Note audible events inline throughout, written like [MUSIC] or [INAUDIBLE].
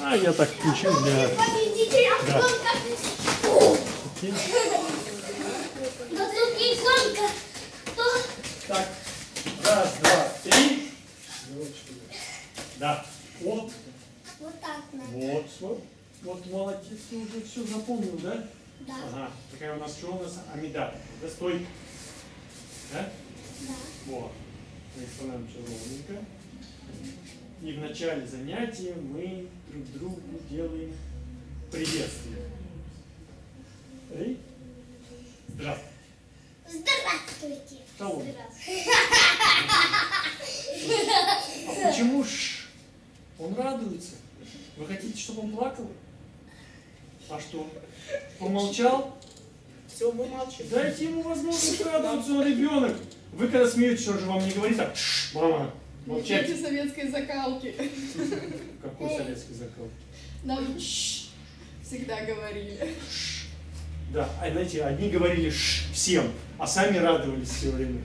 А я так включил для... Да. Так, раз, два, три. Да. Вот, Вот так надо. вот, вот. Вот молодец, ты уже все запомнил, да? Да. Ага. Такая у нас что у нас? Амида. Да стой. Да? Да. Вот. Мы становимся ровненько. И в начале занятия мы друг другу делаем приветствие. Эй. Здравствуй. Здравствуйте. Шалом. Здравствуйте. А почему ж он радуется? Вы хотите, чтобы он плакал? А что? Помолчал? Все, мы молчим. Дайте ему возможность радоваться, он ребенок. Вы когда смеетесь, он же вам не говорит так, «Шш, мама, молчать. Дети советской закалки. Какой советский закал? Нам «Шш» всегда говорили. Да, а знаете, одни говорили «Шш» всем, а сами радовались все время.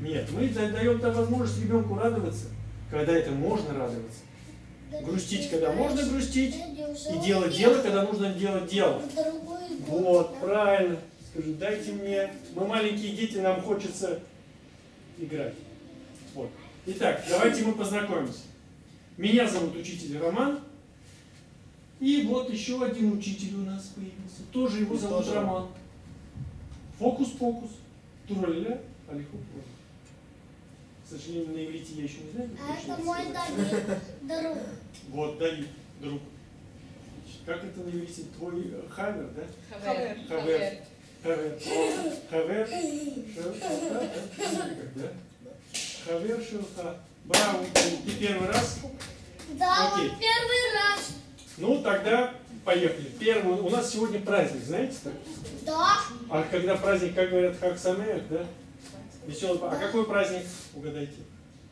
Нет, мы да- даем там возможность ребенку радоваться, когда это можно радоваться. Грустить, когда можно грустить, и делать дело, когда нужно делать дело. Вот, правильно. Скажи, дайте мне, мы маленькие дети, нам хочется играть. Вот. Итак, давайте мы познакомимся. Меня зовут учитель Роман. И вот еще один учитель у нас появился. Тоже его зовут тоже Роман. Фокус-покус. Тураля, алиху К сожалению, на иврите я еще не знаю. А это мой. Давид, друг. Вот, Давид, друг. Как это на иврите? Твой э, хавер, да? Хавер. Хавер. Хавер. Хавер. Да? Хавер шелха. Браво, ты первый раз? Да, Окей. первый раз. Ну, тогда поехали. Первый, у нас сегодня праздник, знаете? так? Да. А когда праздник, как говорят, как самех, да? Веселый. А какой праздник? Угадайте.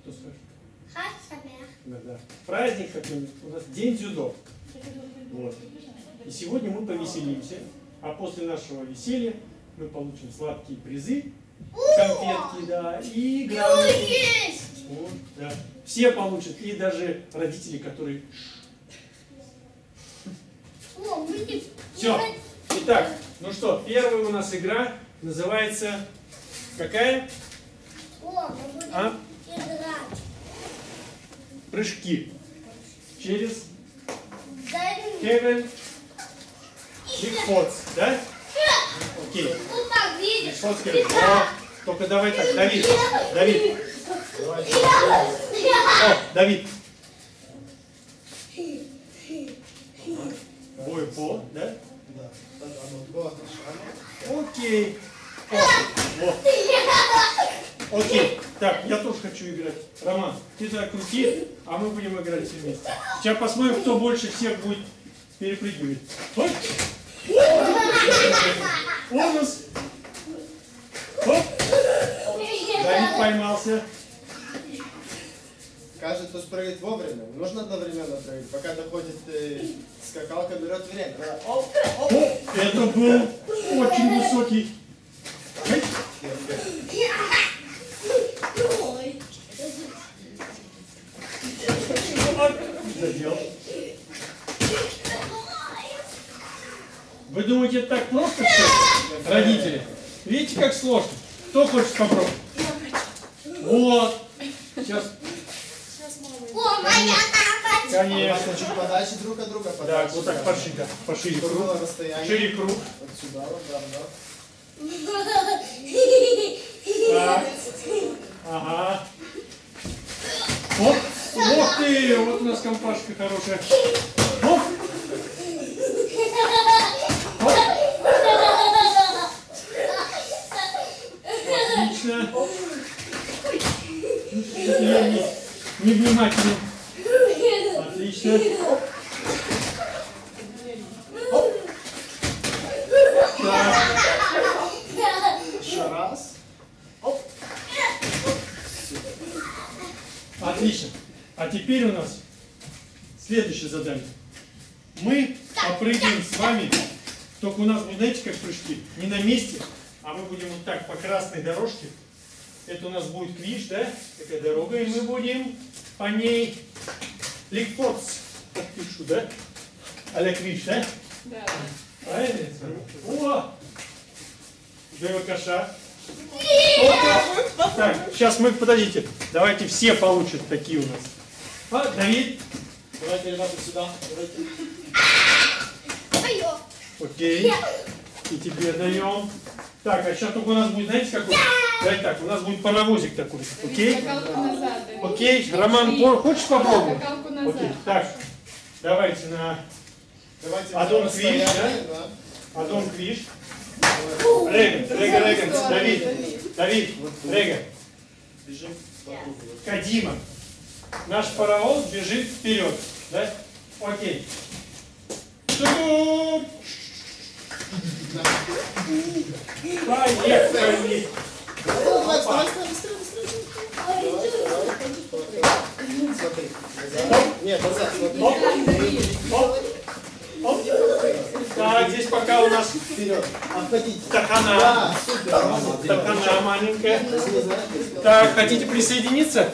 Кто скажет? Хасамех. Да, да. Праздник какой у нас День дзюдо. Вот. И сегодня мы повеселимся, а после нашего веселья мы получим сладкие призы, конфетки, да, и есть. Вот, да. Все получат, и даже родители, которые... Все. Итак, ну что, первая у нас игра называется... Какая? А? Прыжки. Через Дай Бигфотс, да? Окей. Вот так, только давай так, Давид, Давид. О, Давид. Бой по, да? Да. Окей. О. Окей. Так, я тоже хочу играть. Роман, ты так крути, а мы будем играть вместе. Сейчас посмотрим, кто больше всех будет перепрыгивать. Оп. Бонус. Оп. Давид поймался. Каждый, кто спрыгнет вовремя. Нужно одновременно прыгать. Пока доходит э, скакалка, берет время. Оп, оп. О, это был очень высокий. Эй, Ой. оп, Задел. Вы думаете, это так просто все? Родители. Видите, как сложно? Кто хочет попробовать? Вот. Сейчас. О, моя папа. Конечно. Чуть подальше друг от друга. Так, подальше, вот так пошире. Пошире круг. Шире круг. Вот сюда, вот, да, да. Так. Ага. Оп. Ух ты, вот у нас компашка хорошая. Оп. Оп. Отлично. Я не, невнимательный. Отлично. Так. Еще раз. Отлично. А теперь у нас следующее задание. Мы попрыгаем с вами, только у нас, вы знаете, как прыжки? Не на месте, а мы будем вот так по красной дорожке Это у нас будет Квиш, да? Такая дорога, и мы будем по ней Ликфорс подпишу, да? А-ля Квиш, да? Да. Правильно? О! ДВКШ. Так, сейчас мы, подождите, давайте все получат такие у нас. А, Давид, Давайте, ребята, сюда. Давайте. Окей. И тебе даем. Так, а сейчас только у нас будет, знаете, какой? Давайте так, у нас будет паровозик такой. Окей? Окей, Роман, хочешь попробовать? Окей, так, давайте на Давайте Адон Квиш, да? Адон Квиш. Реган, Рега, Реган, Давид, Давид, Рега, Бежим. Кадима. Наш паровоз бежит вперед, да? Окей. Ту-ду! Поехали! Давай, вставай, вставай, вставай, вставай. Смотри. Нет, назад, смотри. Оп, оп, оп. Так, здесь пока у нас Вперед. Стакана, Да, супер. молодец. стакана маленькая. Так, хотите присоединиться?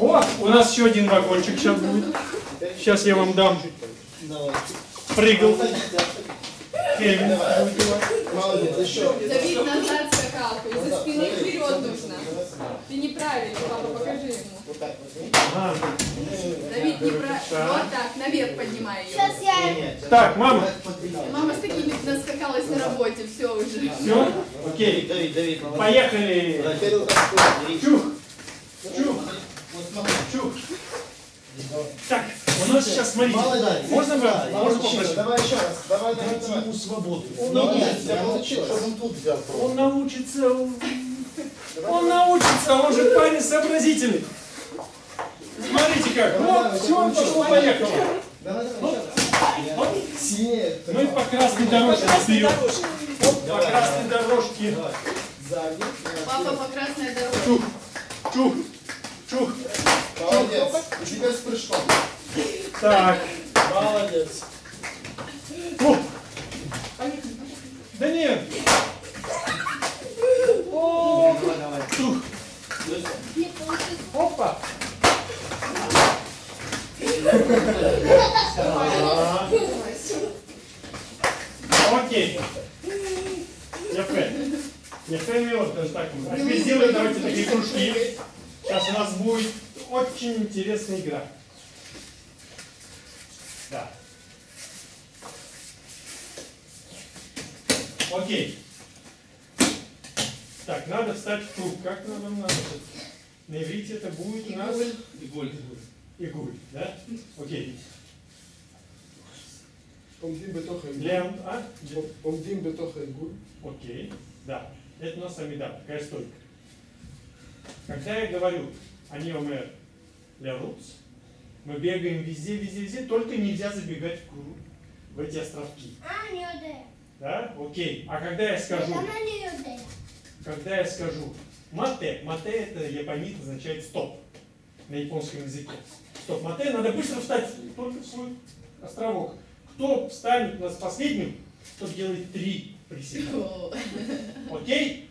О, у нас еще один вагончик сейчас будет. Сейчас я вам дам прыгал. Кевин. Молодец, еще. Давид назад скакалку. Из-за Назад, спины смотри, вперед нужно. Ты неправильно, папа, покажи ему. Вот так возьми. Давид, неправильно. Вот так, наверх поднимай ее. Сейчас я... Так, мама. Мама с такими наскакалась на работе, все уже. Все? Окей. Давид, Давид, молодец. Поехали. Чух, чух, чух. Так, у нас сейчас, смотрите, Молодец. можно вы? Да, Можно попросить? Давай еще раз. Давай, давай, Дайте давай. ему свободу. Он Нет, научится, у тебя получилось. он тут взял просто. он научится, он, он научится, он же парень сообразительный. Смотрите как, вот, все, пошло, поехало. Давай, давай, еще раз. Вот, Сильнее. мы по красной дорожке. Вот, по Давай, красной дорожке. Давай. Папа по красной дороге. Чух, чух, чух. Молодец. Теперь с прыжком. Так, Молодец. о. Да нет. О, опа. Окей. Ефе. Ефе мило, даже так. А теперь сделаем давайте такие кружки. Сейчас у нас будет очень интересная игра. Да. Окей. Так, надо встать в круг. Как нам надо? На иврите это будет у нас... Игуль. Игуль, да? Окей. Омдим бетоха игуль. Лем, а? Омдим бетоха игуль. Окей, да. Это у нас амида, такая стойка. Когда я говорю они аниомер э, лярутс, мы бегаем везде, везде, везде, только нельзя забегать в круг, в эти островки. А, не Да? Окей. А когда я скажу... Когда я скажу мате, мате это японит означает стоп на японском языке. Стоп, мате, надо быстро встать, только в свой островок. Кто встанет нас последним, тот делает три приседания. Окей?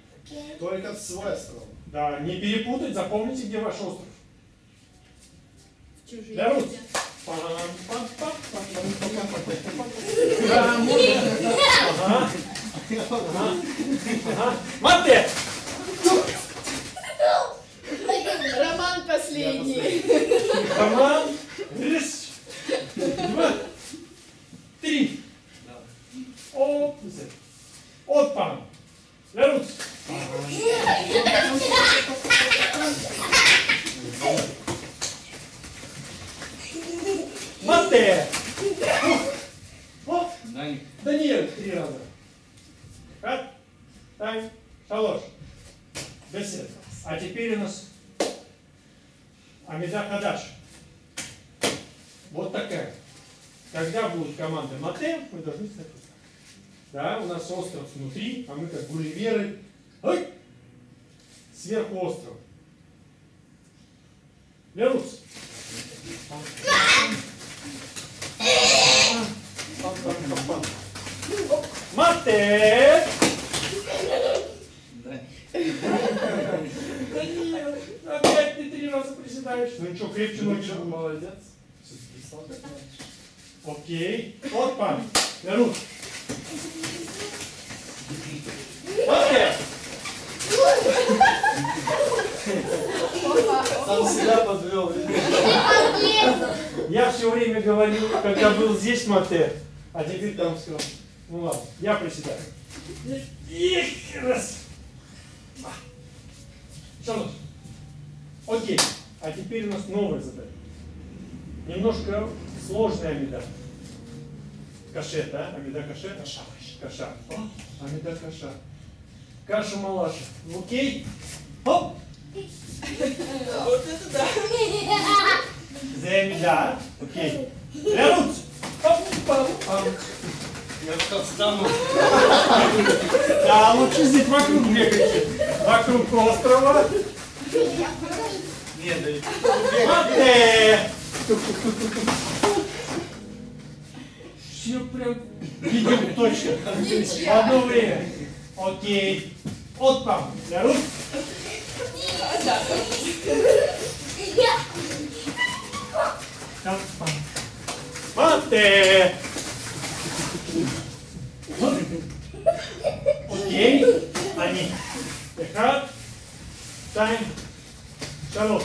Только в свой остров. Да, не перепутать, запомните, где ваш остров. Чужие. Для. Ага. Мате! Роман последний. Роман. Раз. Два. Три. Оп. Опа. Лярут. Мате. Оп. Да нет, три раза. Хат, тай, шалош. Бесед. А теперь у нас Амида Хадаш. Вот такая. Когда будет команда Мате, мы должны стать вот так. Да, у нас остров внутри, а мы как гулливеры. Ой! Сверху остров. Вернуться. Мате! Приседаешь. Ну ничего, крепче ноги Ничего, будут. молодец. Окей. Опа. Окей. Сам себя подвел. Я все время говорил, когда был здесь Мате, а теперь там сказал. Ну ладно, я приседаю. Эх, раз. Шалот. Окей. А теперь у нас новая задача. Немножко сложная амида. Кашет, а? а да? Амида кашет, Каша. Каша. О, амида каша. Каша малаша. Окей? Оп! Вот это да. Зе амида. Окей. Лянут! Я что встану. Да, лучше здесь вокруг бегать. Вокруг острова. Бегает. Вот ты! Все прям видим точно. Одно время. Окей. От там. Для рук. Мате! Окей, они. Эхат, тайм, шалот.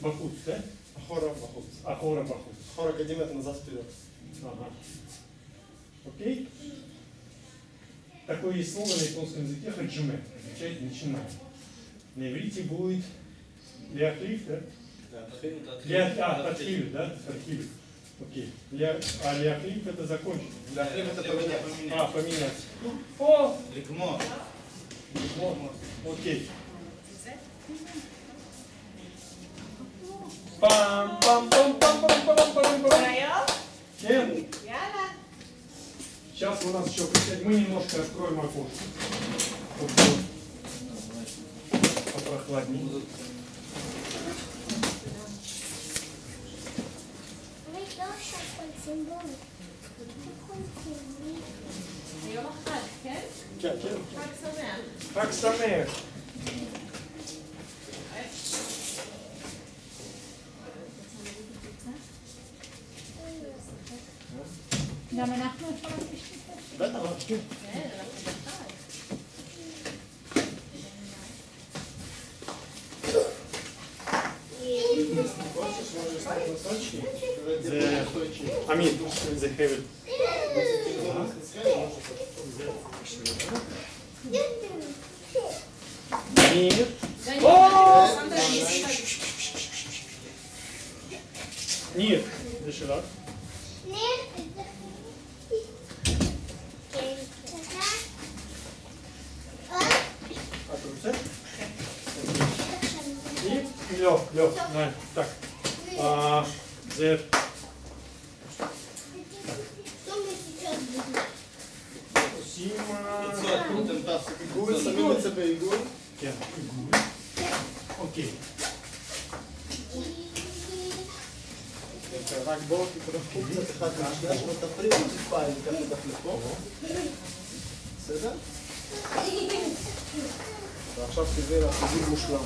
Бакус, да? Ахора Бахут. Ахора Бакус. Ахора Кадим это назад вперед. Ага. Окей? Такое есть слово на японском языке хаджиме. Означает начинай. На иврите будет леахлиф, да? Леа, а, татхилю, да? Татхилю. Окей. Леа, а леахлиф это закончить. Для хлеба это поменять. А, поменять. О! Легмо. Вот. Окей. Пам, пам, пам, пам, пам, пам, пам, пам. Кен. Сейчас у нас еще присядь. Мы немножко откроем окошко. Чтобы было Попрохладнее. Вы тоже хотите домик? יום אחד, כן? כן, כן. חג שמח. חג שמח. Нет. Дыши раз. Откройся. И лег, лег. На, так. А, the Что мы сейчас Nein, tak. A, sehr. Igul, să vedeți pe Igul. Chiar, Igul. Ok. רק בואו תתרחקו קצת אחד מהשנייה שלא תפריעו טיפה, אני אקח אותך לפה. בסדר? ועכשיו תראי לך מושלם.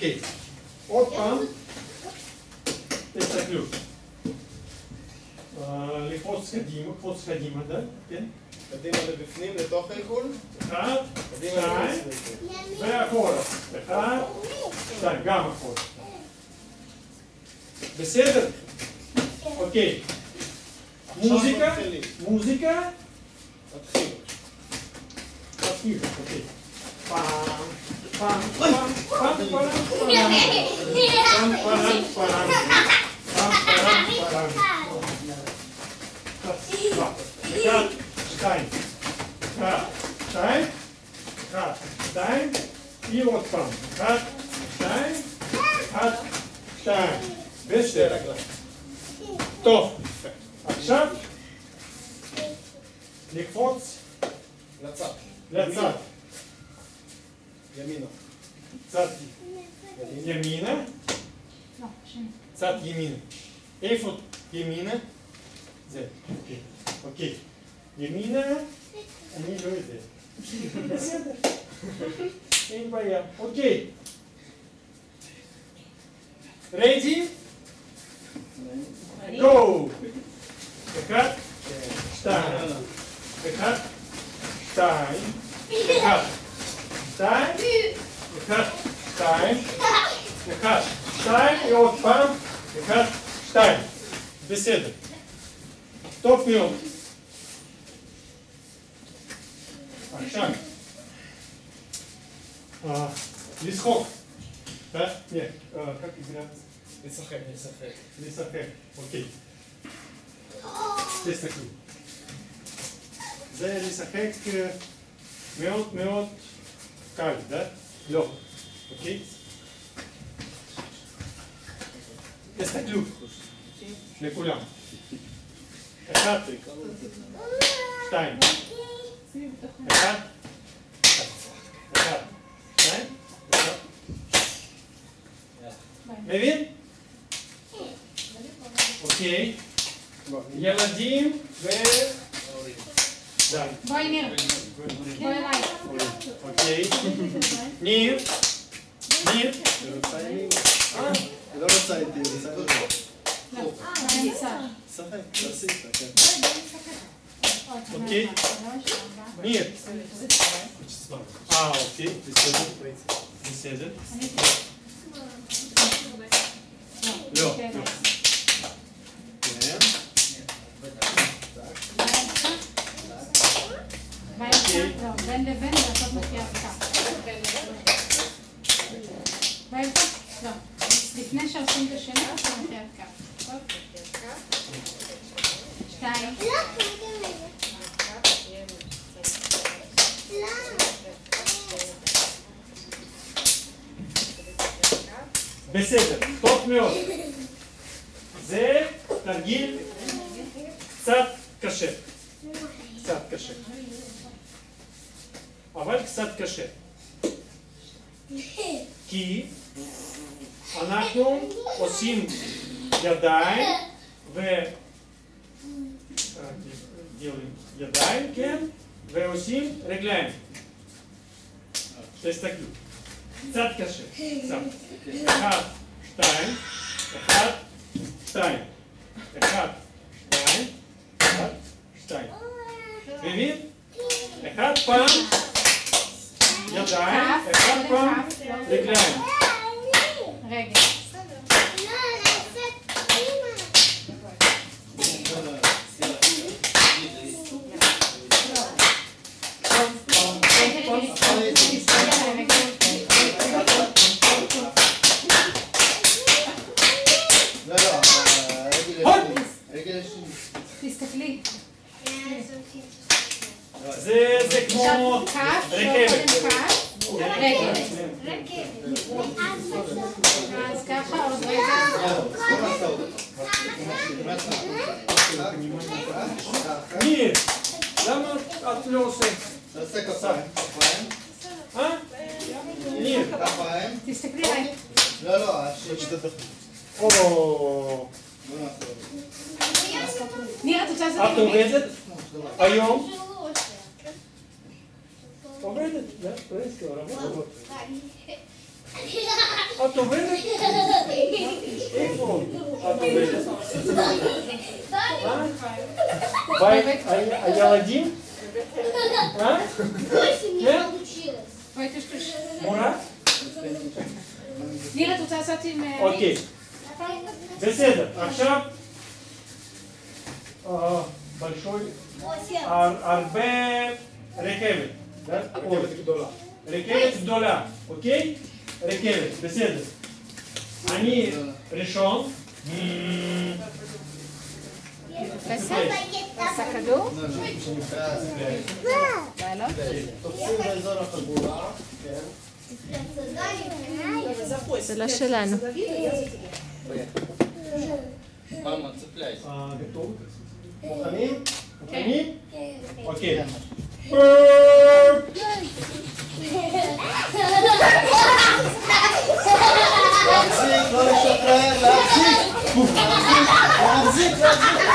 Oké. Op Opgaan. Dit is de kloof. Lijkt het schadimen, eh, het schadimen, hè? Oké. Het ding dat we een. dat toch geen goal? Gaat. Het ding dat we bevinden. Ben voor. Gaat. Zijn, ga maar voor. is Oké. Muzika. Muzika. Dat ging. Dat ging. Oké. Okay. Pa. Stijn. Ga. Stijn. Ga. Stijn. Hier wordt van. Let's up. Let's up. לצד. ימינה. צד ימינה, לא, שני. צד ימינה. איפה ימינה? זה, אוקיי. אוקיי. ימינה, אני לא יודע. [LAUGHS] בסדר. אין בעיה. אוקיי. ריידי? גו! אחד, שתיים. אחד, שתיים. אחד, שתיים, ניקח שתיים, ניקח שתיים, ועוד פעם, ניקח שתיים. בסדר. טוב מאוד. עכשיו, לשחוק. לשחק, לשחק. לשחק, אוקיי. תסתכלו. זה לשחק מאוד מאוד קל, да? לא, אוקיי? תסתכלו, לכולם. אחד, שתיים, אחד, אחד, שתיים, אחד. מבין? אוקיי. ילדים ו... Vai, Nil. Vai. Ok. Nil. Nil. Eu não sai di sai da no. Sai, la. Ok? Nil. Ah, ok. This is it. This בין לבין לעשות כף. באמצע? לא. לפני שעושים את השני, עושים מחיית כף. שתיים. בסדר, טוב מאוד. זה תרגיל קצת קשה. קצת קשה. אבל קצת קשה. [LAUGHS] כי אנחנו עושים ידיים ו... אה, ידיים, כן, ועושים רגליים. תסתכלו. קצת קשה. קצת. אחד, שתיים, אחד, שתיים. אחד, שתיים, אחד, שתיים. מבין? [LAUGHS] אחד פעם. zijn. En kom, kom. Klein. o...? Нет, у тебя А кто выйдет? А он? Он выйдет, да? Принципе, работа. А то выйдет? И он. А то выйдет? А я один? А? Нет? Мурат? Мира, тут я с этим... Окей. אוקיי, בסדר. עכשיו, אה, большой, הר- הרבה רכבת. да? רכבת גדולה. רכבת גדולה, אוקיי? רכבת, בסדר. אני ראשון. עשה כדור? לא, לא. תופסים באזור החגורה. כן. זה לא שלנו. Мама, цепляйся. А, готовы? מוכנים? מוכנים? Окей. Лапсик, лапсик, лапсик, лапсик, лапсик.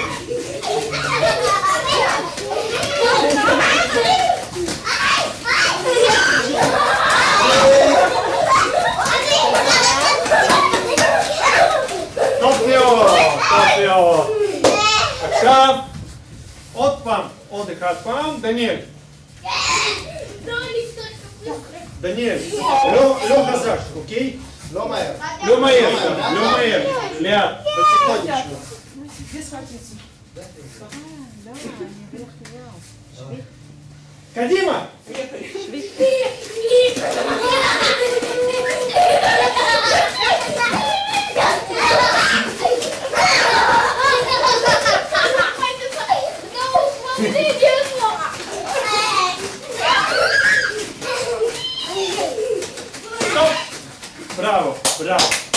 Шаф. От пам. От и хат пам. Даниэль. Даниэль. Леха Саш, окей? Лемаэр. Лемаэр. Лемаэр. Ля. Потихонечку. Где схватиться? Кадима! Швейцария! Bravo, bravo.